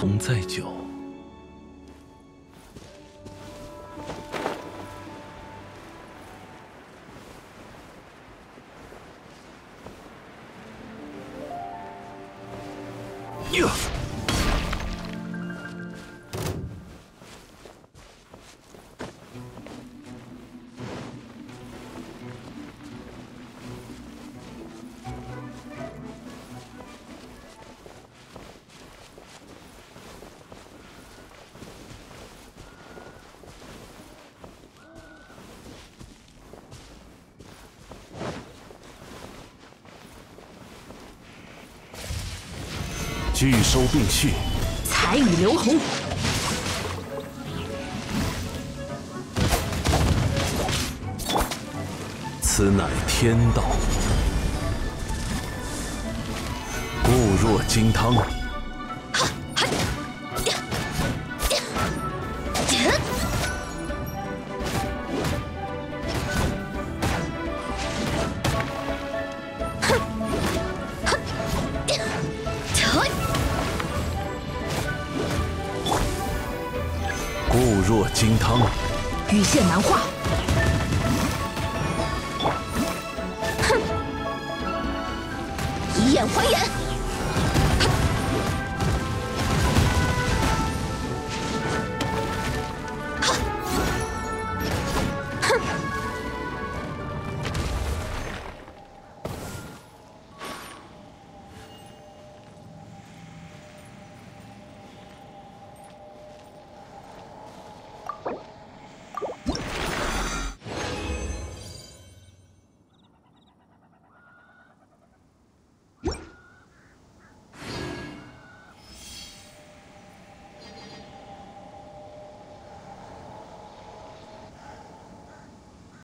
同再久。拒收并蓄，彩雨流红，此乃天道。固若金汤。固若金汤，羽线难化。哼，以眼还眼。